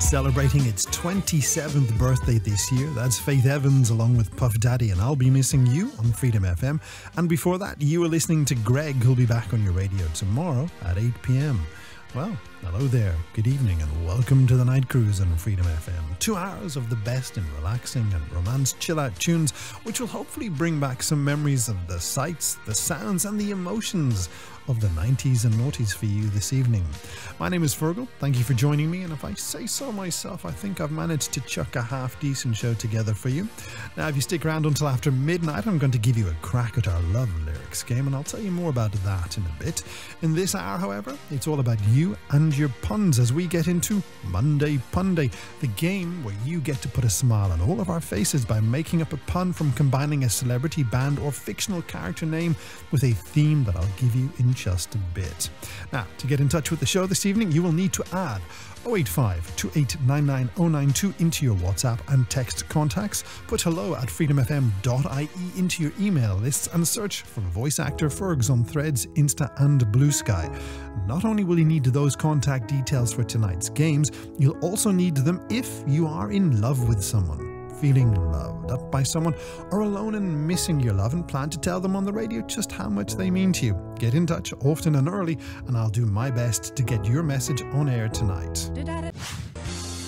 Celebrating its 27th birthday this year, that's Faith Evans along with Puff Daddy and I'll Be Missing You on Freedom FM. And before that, you were listening to Greg, who'll be back on your radio tomorrow at 8 pm. Well, hello there, good evening, and welcome to the Night Cruise on Freedom FM. Two hours of the best in relaxing and romance chill out tunes, which will hopefully bring back some memories of the sights, the sounds, and the emotions of the 90s and noughties for you this evening. My name is Feargal. Thank you for joining me, and if I say so myself, I think I've managed to chuck a half decent show together for you. Now, if you stick around until after midnight, I'm going to give you a crack at our love lyrics game, and I'll tell you more about that in a bit. In this hour, however, it's all about you and your puns as we get into Monday Pun Day, the game where you get to put a smile on all of our faces by making up a pun from combining a celebrity, band, or fictional character name with a theme that I'll give you in just a bit. Now, to get in touch with the show this evening, you will need to add 085 2899 into your WhatsApp and text contacts. Put hello at freedomfm.ie into your email lists and search for voice actor Fergs on Threads, Insta, and Blue Sky. Not only will you need those contact details for tonight's games, you'll also need them if you are in love with someone feeling loved up by someone, or alone and missing your love and plan to tell them on the radio just how much they mean to you. Get in touch often and early, and I'll do my best to get your message on air tonight.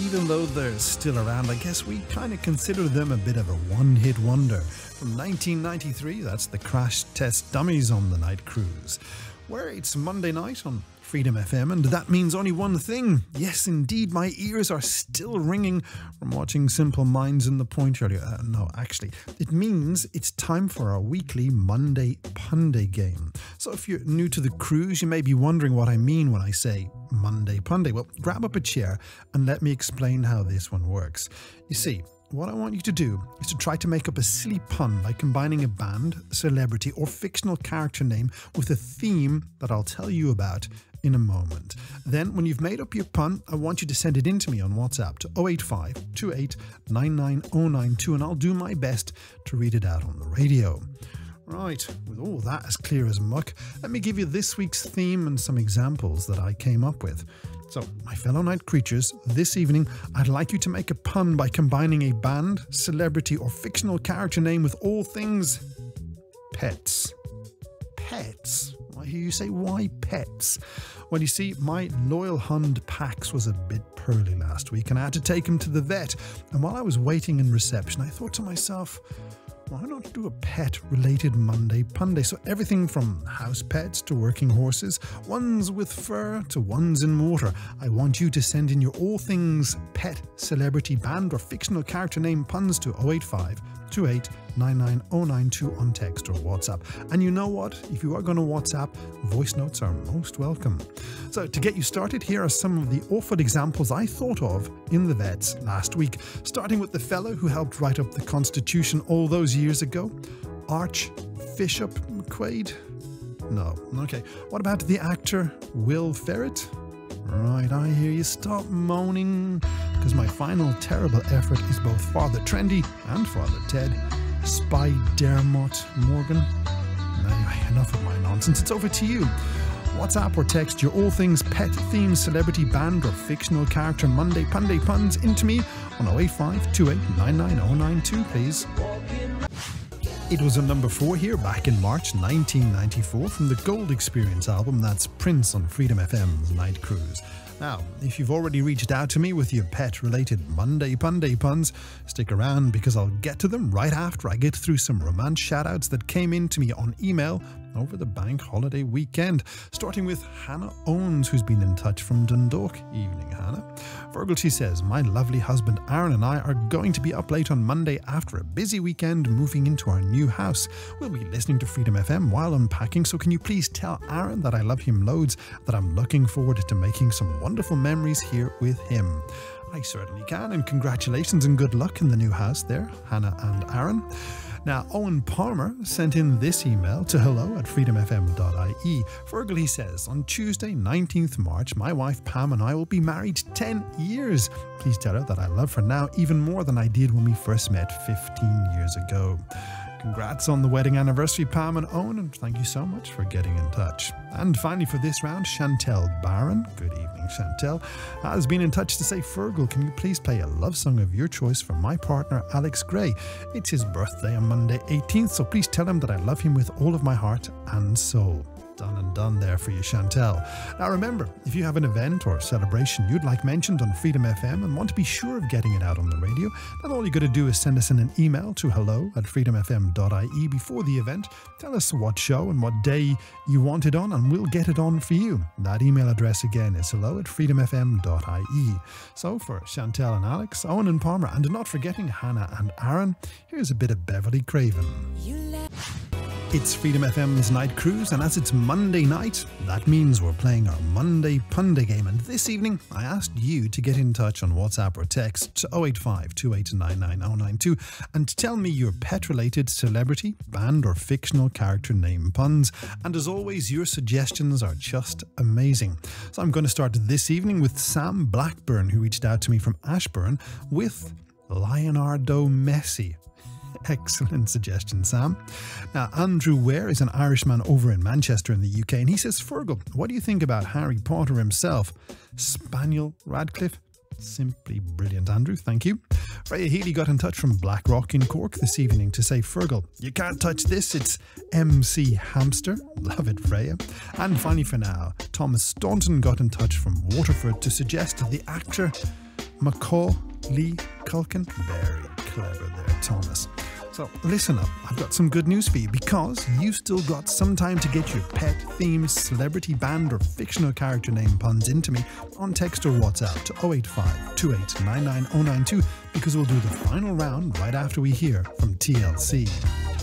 Even though they're still around, I guess we kind of consider them a bit of a one hit wonder. From 1993, that's the Crash Test Dummies on the Night Cruise, where it's Monday night on Freedom FM, and that means only one thing. Yes, indeed, my ears are still ringing from watching Simple Minds in the Point earlier. Uh, no, actually, it means it's time for our weekly Monday Punday game. So if you're new to the cruise, you may be wondering what I mean when I say Monday Punday. Well, grab up a chair and let me explain how this one works. You see, what I want you to do is to try to make up a silly pun by combining a band, celebrity, or fictional character name with a theme that I'll tell you about in a moment. Then, when you've made up your pun, I want you to send it in to me on WhatsApp to 085 28 and I'll do my best to read it out on the radio. Right, with all that as clear as muck, let me give you this week's theme and some examples that I came up with. So, my fellow night creatures, this evening I'd like you to make a pun by combining a band, celebrity, or fictional character name with all things pets. Pets? I hear you say, why pets? Well, you see, my loyal Hund Pax was a bit pearly last week and I had to take him to the vet. And while I was waiting in reception, I thought to myself, why not do a pet related Monday Punday? So everything from house pets to working horses, ones with fur to ones in water. I want you to send in your all things pet, celebrity, band, or fictional character name puns to 085 28 99092 on text or WhatsApp. And you know what? If you are going to WhatsApp, voice notes are most welcome. So, to get you started, here are some of the awful examples I thought of in the vets last week, starting with the fellow who helped write up the Constitution all those years ago, Archbishop McQuaid. No. Okay. What about the actor Will Ferrett? Right, I hear you. Stop moaning, because my final terrible effort is both Father Trendy and Father Ted. Spy Dermot Morgan. Anyway, enough of my nonsense. It's over to you. WhatsApp or text your all things pet, theme, celebrity, band, or fictional character Monday Punday puns into me on 085 please. It was a number four here back in March 1994 from the Gold Experience album. That's Prince on Freedom FM's Night Cruise. Now, if you've already reached out to me with your pet related Monday Punday puns, stick around because I'll get to them right after I get through some romance shoutouts that came in to me on email over the bank holiday weekend, starting with Hannah Owens, who's been in touch from Dundalk. Evening, Hannah. Virgilty says, My lovely husband Aaron and I are going to be up late on Monday after a busy weekend moving into our new house. We'll be listening to Freedom FM while unpacking, so can you please tell Aaron that I love him loads, that I'm looking forward to making some wonderful memories here with him. I certainly can, and congratulations and good luck in the new house there, Hannah and Aaron. Now, Owen Palmer sent in this email to hello at freedomfm.ie. Feargal, he says, on Tuesday, 19th March, my wife Pam and I will be married 10 years. Please tell her that I love her now even more than I did when we first met 15 years ago. Congrats on the wedding anniversary, Pam and Owen, and thank you so much for getting in touch. And finally, for this round, Chantel Barron. Good evening, Chantel. Has been in touch to say, Feargal, can you please play a love song of your choice for my partner, Alex Gray? It's his birthday on Monday 18th, so please tell him that I love him with all of my heart and soul. Done and done there for you, Chantel. Now remember, if you have an event or celebration you'd like mentioned on Freedom FM and want to be sure of getting it out on the radio, then all you got to do is send us in an email to hello at freedomfm.ie before the event. Tell us what show and what day you want it on, and we'll get it on for you. That email address again is hello at freedomfm.ie. So for Chantel and Alex, Owen and Palmer, and not forgetting Hannah and Aaron, here's a bit of Beverley Craven. It's Freedom FM's Night Cruise, and as it's Monday night, that means we're playing our Monday Punday game. And this evening, I asked you to get in touch on WhatsApp or text to 085 2899092 and tell me your pet related celebrity, band, or fictional character name puns. And as always, your suggestions are just amazing. So I'm going to start this evening with Sam Blackburn, who reached out to me from Ashbourne with Leonardo Messi. Excellent suggestion, Sam. Now, Andrew Ware is an Irishman over in Manchester in the UK, and he says, Feargal, what do you think about Harry Potter himself? Spaniel Radcliffe? Simply brilliant, Andrew. Thank you. Freya Healy got in touch from Blackrock in Cork this evening to say, Feargal, you can't touch this. It's MC Hamster. Love it, Freya. And finally, for now, Thomas Staunton got in touch from Waterford to suggest the actor Macaulay Culkin. Very clever there, Thomas. So listen up, I've got some good news for you because you've still got some time to get your pet, theme, celebrity, band, or fictional character name puns into me on text or WhatsApp to 085 28 because we'll do the final round right after we hear from TLC.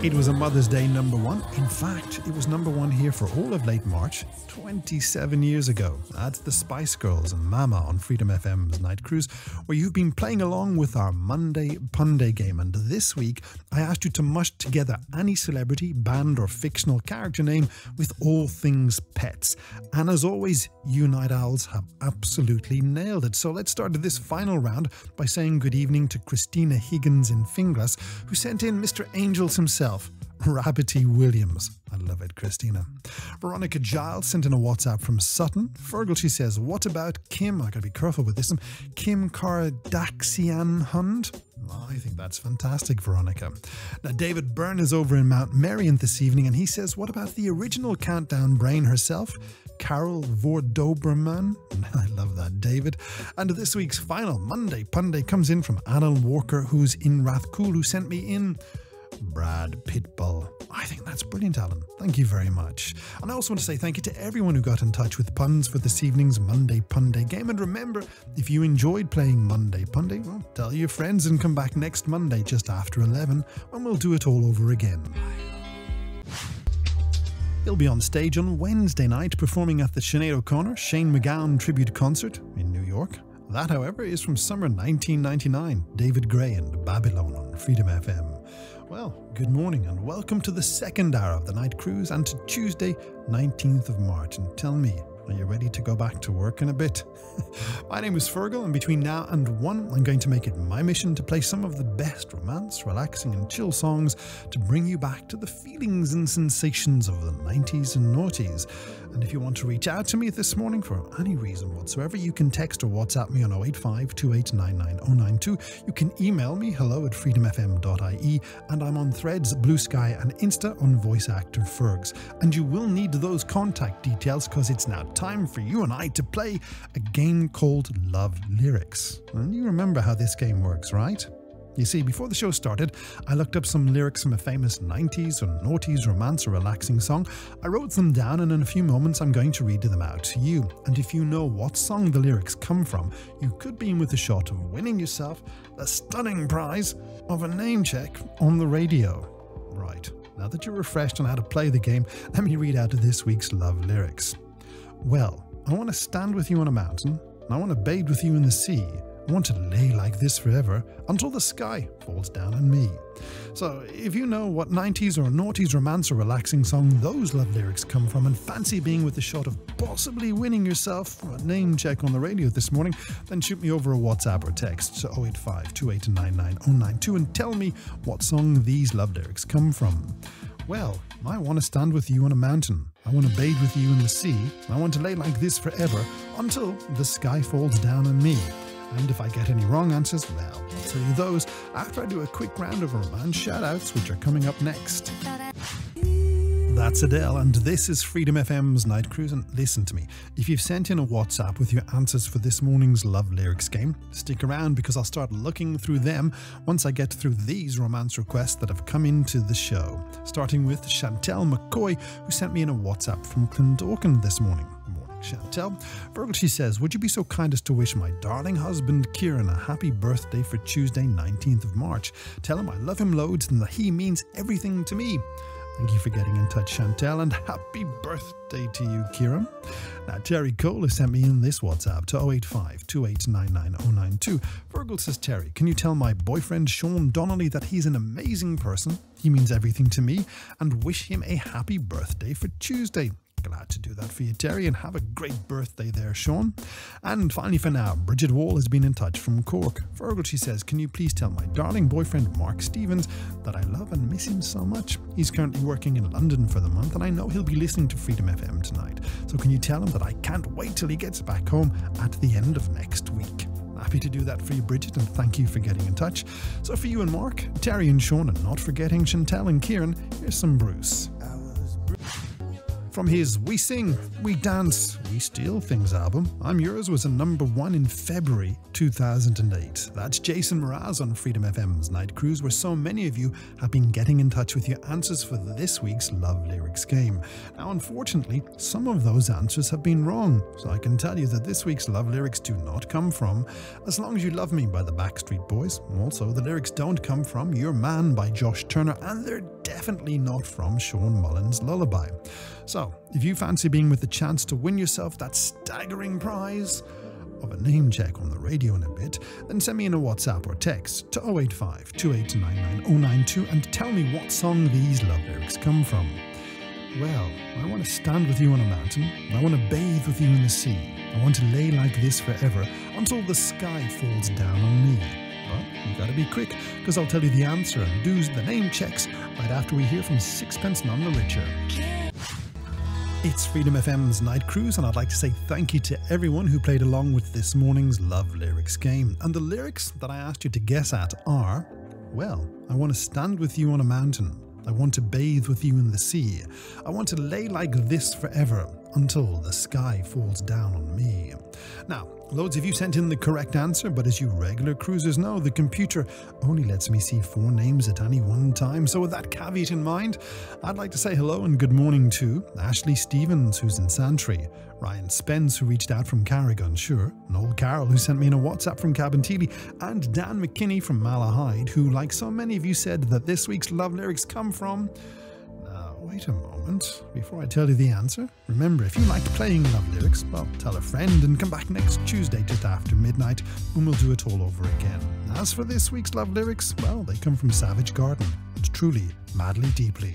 It was a Mother's Day number one. In fact, it was number one here for all of late March, 27 years ago. That's the Spice Girls and Mama on Freedom FM's Night Cruise, where you've been playing along with our Monday Punday game. And this week, I asked you to mush together any celebrity, band, or fictional character name with all things pets. And as always, you Night Owls have absolutely nailed it. So let's start this final round by saying good evening to Christina Higgins in Finglas, who sent in Mr. Angels himself himself, Rabbity Williams. I love it, Christina. Veronica Giles sent in a WhatsApp from Sutton. Feargal, she says, What about Kim? I gotta be careful with this one. Kim Kardashian Hund? I think that's fantastic, Veronica. Now, David Byrne is over in Mount Merrion this evening and he says, What about the original Countdown Brain herself? Carol Vordoberman. I love that, David. And this week's final Monday Punday comes in from Alan Walker, who's in Rathcoole, who sent me in Brad Pitbull. I think that's brilliant, Alan. Thank you very much. And I also want to say thank you to everyone who got in touch with puns for this evening's Monday Punday game. And remember, if you enjoyed playing Monday Punday, well, tell your friends and come back next Monday just after 11 when we'll do it all over again. He'll be on stage on Wednesday night performing at the Sinead O'Connor Shane MacGowan tribute concert in New York. That, however, is from summer 1999. David Gray and Babylon on Freedom FM. Well, good morning and welcome to the second hour of the night cruise and to Tuesday, 19th of March. And tell me, are you ready to go back to work in a bit? my name is Feargal, and between now and one, I'm going to make it my mission to play some of the best romance, relaxing, and chill songs to bring you back to the feelings and sensations of the 90s and noughties. And if you want to reach out to me this morning for any reason whatsoever, you can text or WhatsApp me on 085 2899092. You can email me hello at freedomfm.ie, and I'm on Threads, Blue Sky, and Insta on Voice Actor Fergs. And you will need those contact details because it's now time for you and I to play a game called Love Lyrics. And you remember how this game works, right? You see, before the show started, I looked up some lyrics from a famous 90s or noughties romance or relaxing song. I wrote them down, and in a few moments, I'm going to read them out to you. And if you know what song the lyrics come from, you could be in with a shot of winning yourself the stunning prize of a name check on the radio. Right, now that you're refreshed on how to play the game, let me read out this week's love lyrics. Well, I want to stand with you on a mountain, and I want to bathe with you in the sea. I want to lay like this forever until the sky falls down on me. So, if you know what 90s or noughties romance or relaxing song those love lyrics come from and fancy being with the shot of possibly winning yourself a name check on the radio this morning, then shoot me over a WhatsApp or text to 085 2899092 and tell me what song these love lyrics come from. Well, I want to stand with you on a mountain. I want to bathe with you in the sea. I want to lay like this forever until the sky falls down on me. And if I get any wrong answers, well, I'll tell you those after I do a quick round of romance shoutouts, which are coming up next. That's Adele, and this is Freedom FM's Night Cruise. And listen to me, if you've sent in a WhatsApp with your answers for this morning's Love Lyrics game, stick around because I'll start looking through them once I get through these romance requests that have come into the show. Starting with Chantel McCoy, who sent me in a WhatsApp from Clondalkin this morning. Morning, Chantel. Feargal, she says, Would you be so kind as to wish my darling husband Kieran a happy birthday for Tuesday, 19th of March? Tell him I love him loads and that he means everything to me. Thank you for getting in touch, Chantel, and happy birthday to you, Kieran. Now, Terry Cole has sent me in this WhatsApp to 085 2899092. Feargal says, Terry, can you tell my boyfriend Sean Donnelly that he's an amazing person? He means everything to me, and wish him a happy birthday for Tuesday. Glad to do that for you, Terry, and have a great birthday there, Sean. And finally, for now, Bridget Wall has been in touch from Cork. Feargal, she says, Can you please tell my darling boyfriend, Mark Stevens, that I love and miss him so much? He's currently working in London for the month, and I know he'll be listening to Freedom FM tonight. So, can you tell him that I can't wait till he gets back home at the end of next week? Happy to do that for you, Bridget, and thank you for getting in touch. So, for you and Mark, Terry and Sean, and not forgetting Chantel and Kieran, here's some Bruce. From his We Sing, We Dance, We Steal Things album, I'm Yours was a number one in February 2008. That's Jason Mraz on Freedom FM's Night Cruise, where so many of you have been getting in touch with your answers for this week's Love Lyrics game. Now, unfortunately, some of those answers have been wrong, so I can tell you that this week's Love Lyrics do not come from As Long as You Love Me by the Backstreet Boys. Also, the lyrics don't come from Your Man by Josh Turner, and they're definitely not from Shawn Mullins' Lullaby. So, if you fancy being with the chance to win yourself that staggering prize of a name check on the radio in a bit, then send me in a WhatsApp or text to 085 2899092 and tell me what song these love lyrics come from. Well, I want to stand with you on a mountain, I want to bathe with you in the sea, I want to lay like this forever until the sky falls down on me. But you gotta be quick, because I'll tell you the answer and do the name checks right after we hear from Sixpence None the Richer. It's Freedom FM's Night Cruise, and I'd like to say thank you to everyone who played along with this morning's Love Lyrics game. And the lyrics that I asked you to guess at are Well, I want to stand with you on a mountain. I want to bathe with you in the sea. I want to lay like this forever until the sky falls down on me. Now, loads of you sent in the correct answer, but as you regular cruisers know, the computer only lets me see four names at any one time. So, with that caveat in mind, I'd like to say hello and good morning to Ashley Stevens, who's in Santry, Ryan Spence, who reached out from Carrick-on-Suir, Noel Carroll, who sent me in a WhatsApp from Cabinteely, and Dan McKinney from Malahide, who, like so many of you, said that this week's love lyrics come from wait a moment. Before I tell you the answer, remember if you like playing love lyrics, well, tell a friend and come back next Tuesday just after midnight and we'll do it all over again. As for this week's love lyrics, well, they come from Savage Garden. It's truly, madly, deeply.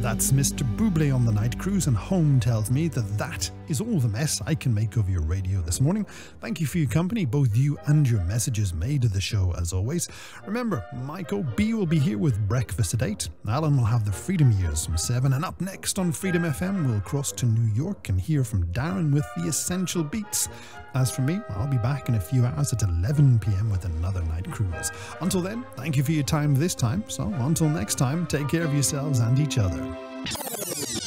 That's Mr. Bublé on the night cruise, and home tells me that that is all the mess I can make of your radio this morning. Thank you for your company, both you and your messages made the show as always. Remember, Mike B will be here with breakfast at 8. Alan will have the Freedom Years from 7, and up next on Freedom FM, we'll cross to New York and hear from Darren with the Essential Beats. As for me, I'll be back in a few hours at 11 pm with another night cruise. Until then, thank you for your time this time. So, until next time, take care of yourselves and each other. Thank you.